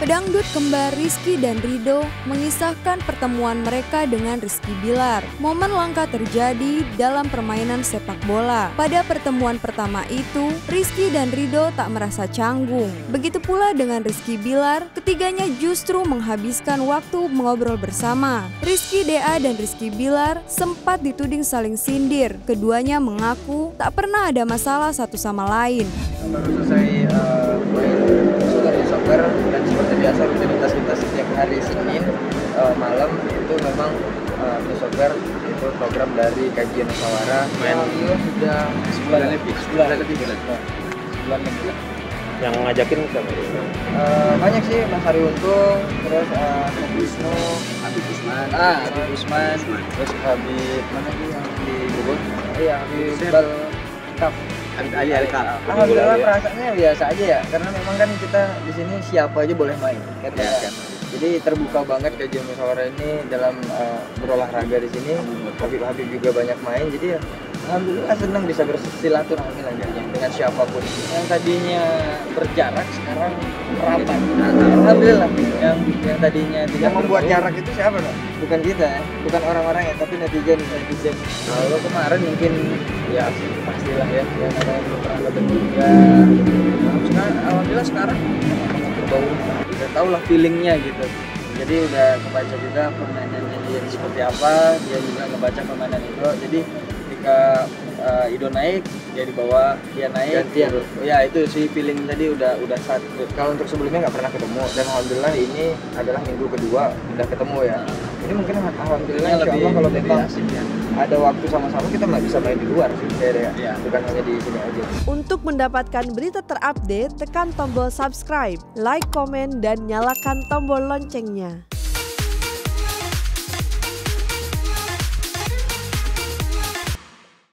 Pedangdut kembar Rizky dan Rido mengisahkan pertemuan mereka dengan Rizky Bilar. Momen langka terjadi dalam permainan sepak bola. Pada pertemuan pertama itu, Rizky dan Rido tak merasa canggung. Begitu pula dengan Rizky Bilar, ketiganya justru menghabiskan waktu mengobrol bersama. Rizky DA dan Rizky Bilar sempat dituding saling sindir. Keduanya mengaku tak pernah ada masalah satu sama lain. baru selesai uh, biasa rutinitas kita setiap hari Senin uh, malam itu memang uh, soccer itu program dari kajian musyawarah Main. Alhamdulillah sudah Sebulan lebih. sebulan lebih sebulan. Lebih lah. yang ngajakin siapa Uh, banyak sih Mas Hari Untung terus uh, Wisnu. Habib Usman. Ah Habib Usman. Terus Habib mana sih yang di Bogor? Iya Habib Kaf Habib Ali Alka Alhamdulillah perasaannya biasa aja ya karena memang kan kita di sini siapa aja boleh main kan? Ya, kan. jadi terbuka banget kajian musyawarah ini dalam uh, berolahraga di sini. Habib Habib juga banyak main jadi ya Alhamdulillah senang bisa bersilaturahmi lagi dengan siapa pun. Yang tadinya berjarak sekarang merapat Alhamdulillah. Yang yang tadinya tidak Yang membuat bertemu, jarak itu siapa dong? bukan kita bukan orang-orang ya tapi netizen netizen. Kalau kemarin mungkin ya pastilah ya yang namanya belum pernah ketemu juga sekarang alhamdulillah sekarang berbau. Udah tau lah feelingnya gitu. Jadi udah kebaca juga permainannya dia seperti apa dia juga ngebaca permainan itu. Jadi ketika uh, Ido naik dia di bawah dia naik Gantian. ya itu sih feeling tadi udah udah satu kalau untuk sebelumnya nggak pernah ketemu dan alhamdulillah ini adalah minggu kedua udah ketemu ya ini mungkin alhamdulillah insya Allah kalau memang ya ada waktu sama-sama kita nggak bisa main di luar sih ya, ya. Iya. bukan hanya di sini aja Untuk mendapatkan berita terupdate, tekan tombol subscribe, like, komen, dan nyalakan tombol loncengnya.